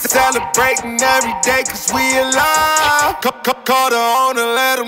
Celebrating every day cause we alive. C- c- call the owner, let him.